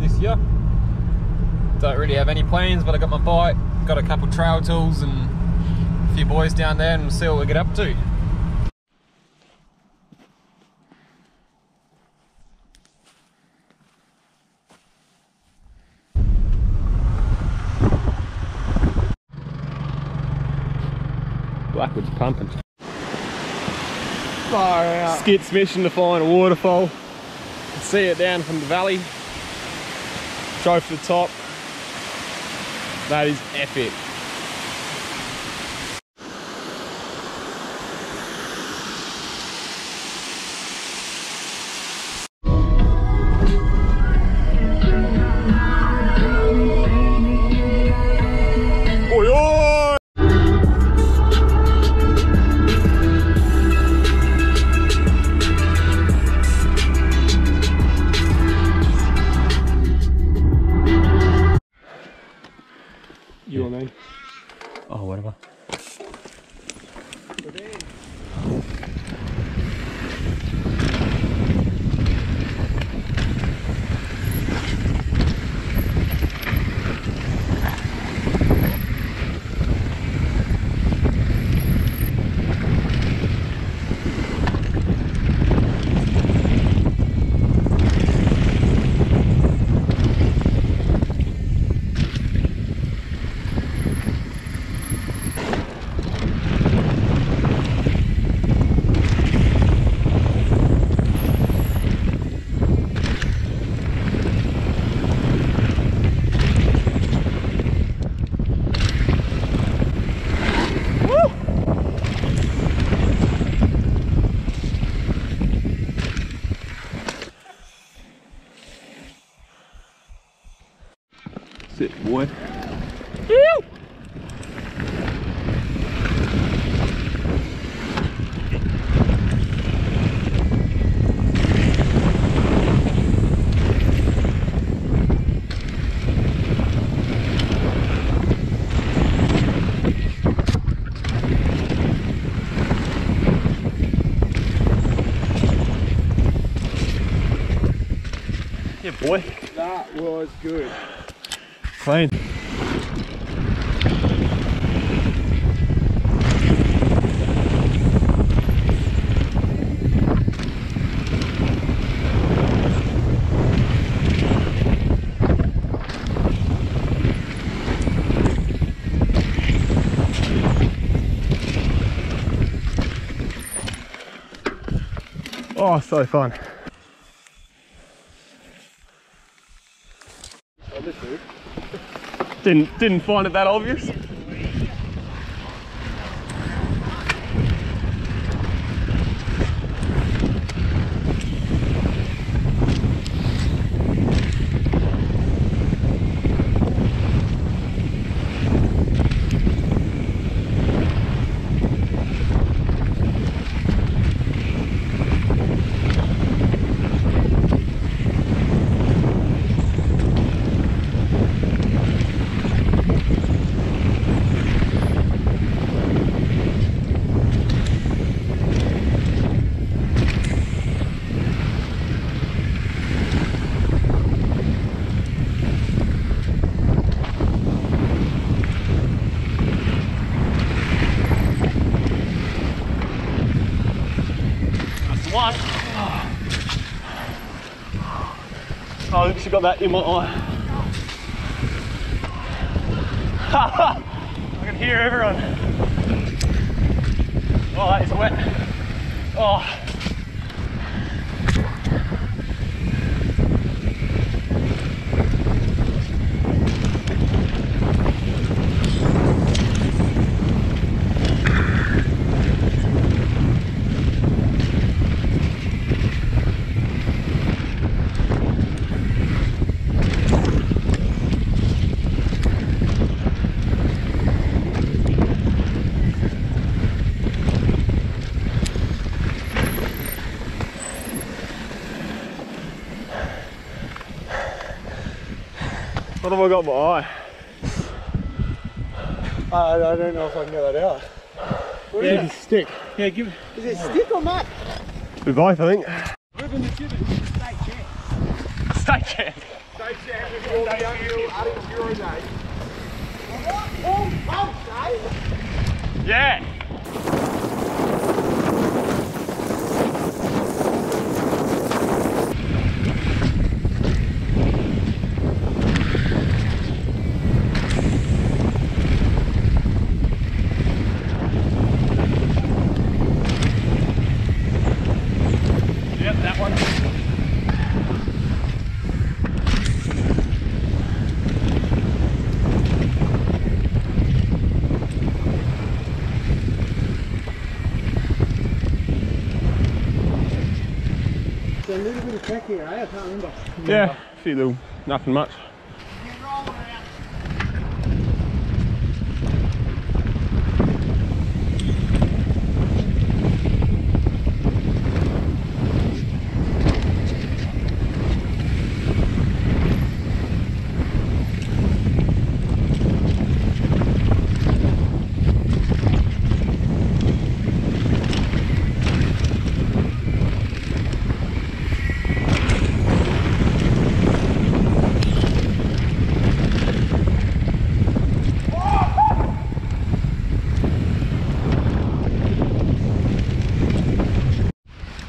this year. Don't really have any plans, but I got my bike, got a couple trail tools and a few boys down there and we'll see what we get up to. Blackwood's pumping. Far out. Skit's mission to find a waterfall. See it down from the valley. Drove for the top. That is epic. Yeah, boy. That was good. Clean. Oh, so fun. Didn't didn't find it that obvious. That's the one. Oh, I actually got that in my eye. I can hear everyone. Oh, that is wet. Oh. What have I got in my eye? I, I don't know if I can get that out. What is it? stick. Yeah, give Is it stick or mat? With both, I think. Reuben the Gibbon. Stay chance. Stay chance. Stay chance. If you're downhill, adding zero day. All pumps, eh? Yeah. A little bit of crack here, eh? I can't remember. Yeah, a few little, nothing much.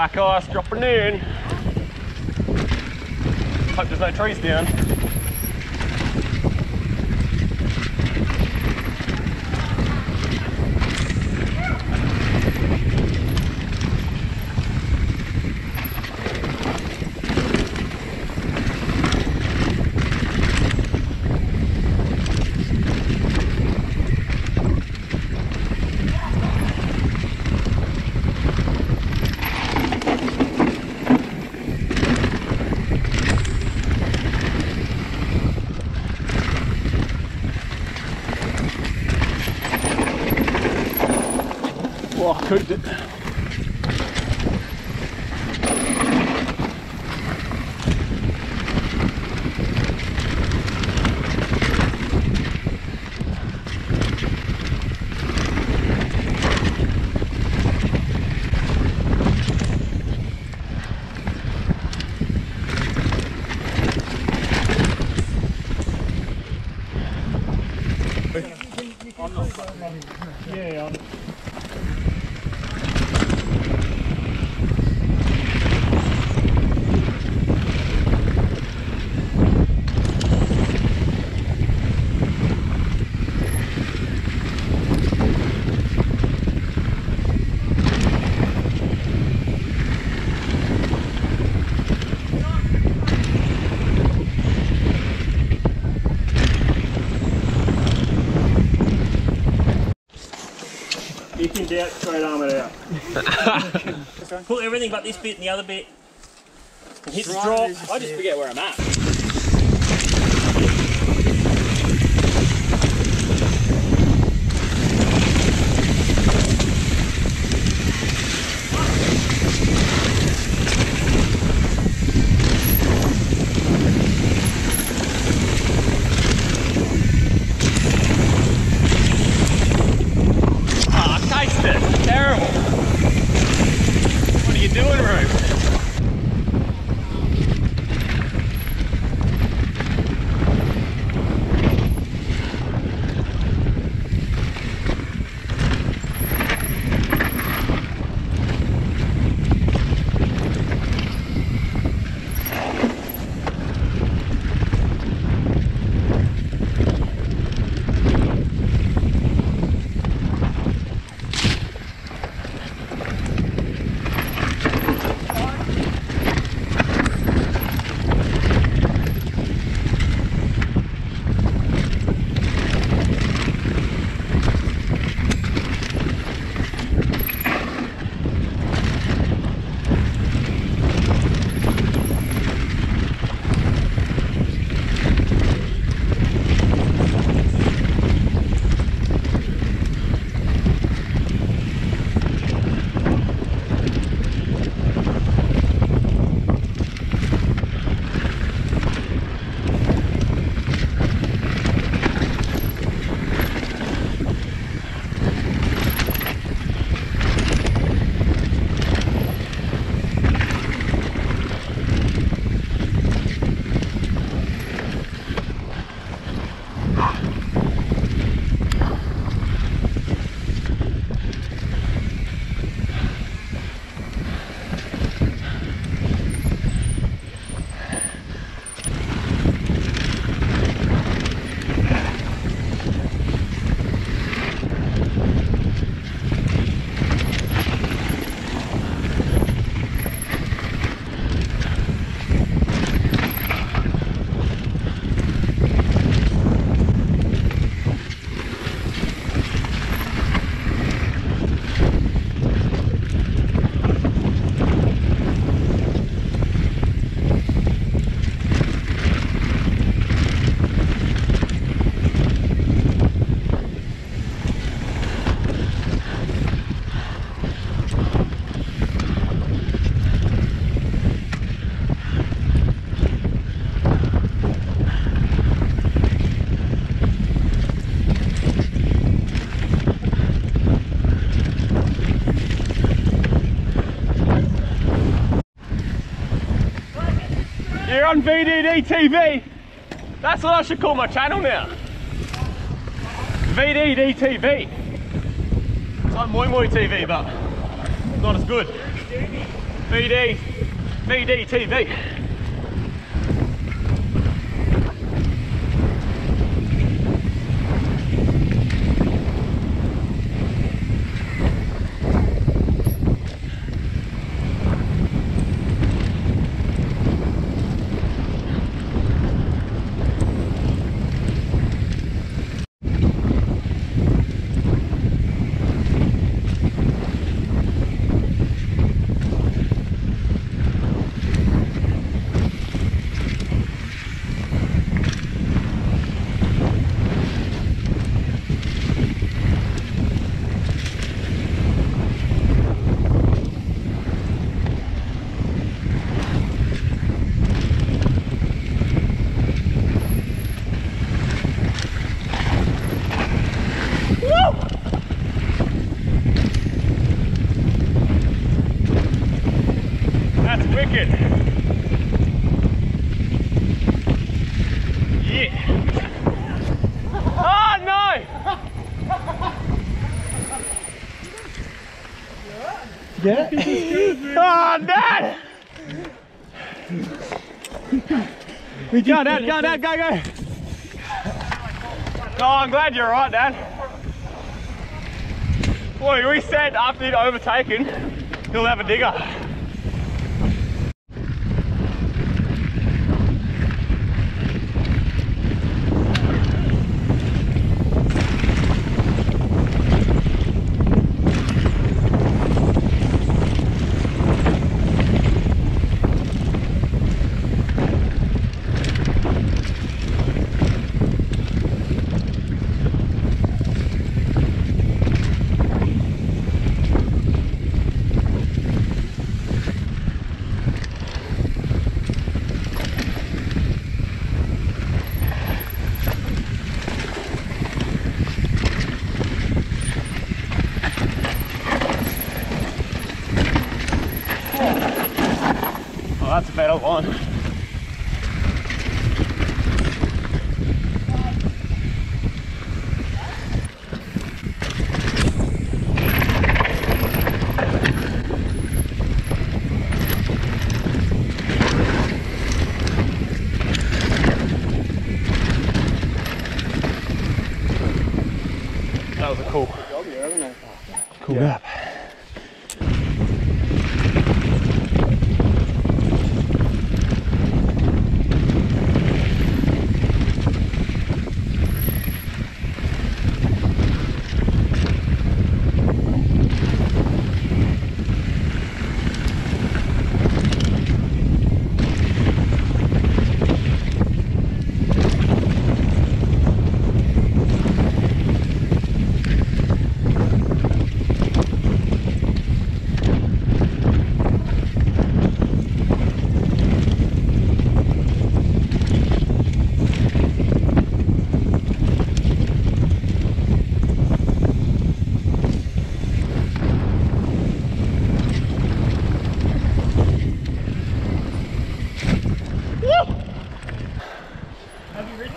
Black ice dropping in. Hope there's no trees down. Cooked it. You can doubt straight arm it out. Pull everything but this bit and the other bit. And hit the drop. I just forget where I'm at. You're on VDD TV. That's what I should call my channel now. VDD TV. It's like Moi Moi TV, but not as good. VD, VD TV. That's wicked. Yeah. Oh no! Get it? Oh, Dad! Go, Dad, go, Dad, go, go! Oh, I'm glad you're alright, Dad. Boy, we said after he'd overtaken, he'll have a digger. That's a better one. That was a cool, cool gap.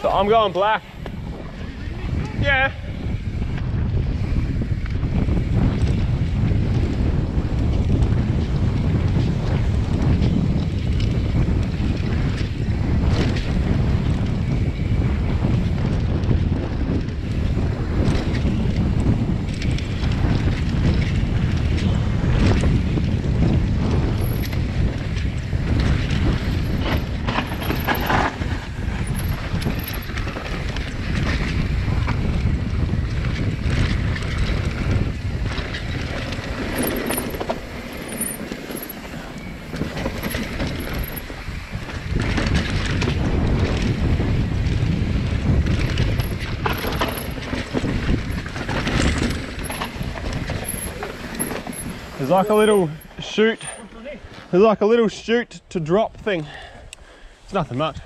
So I'm going black. Yeah. There's like a little chute. There's like a little chute to drop thing. It's nothing much.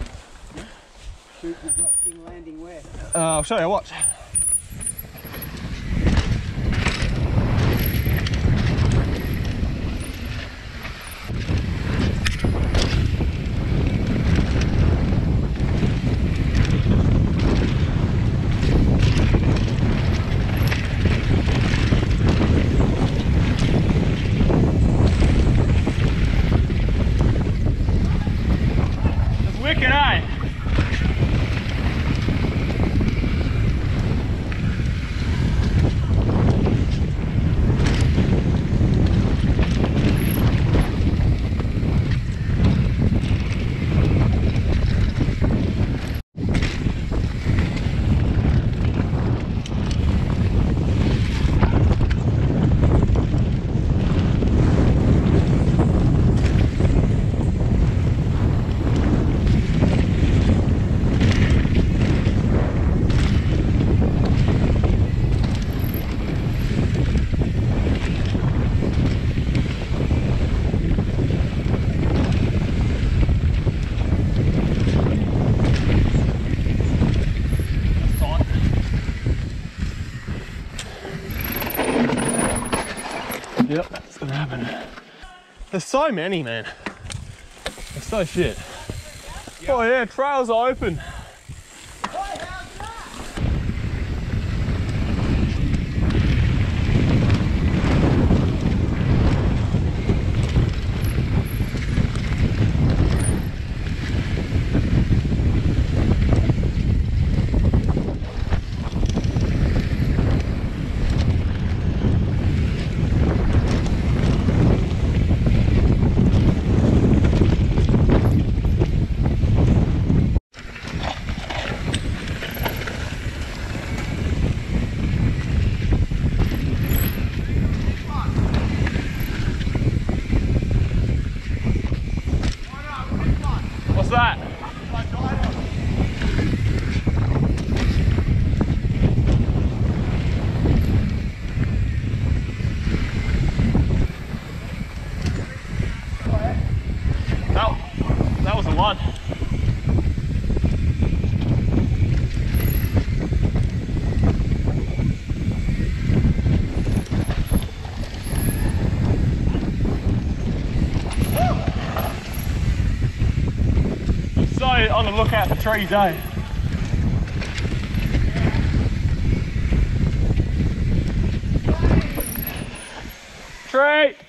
landing where? Uh, I'll show you. Watch. Yep, that's gonna happen. There's so many, man. It's so shit. Oh yeah, trails are open. What's that? That, that was the one. So on the lookout for trees, eh? Tree!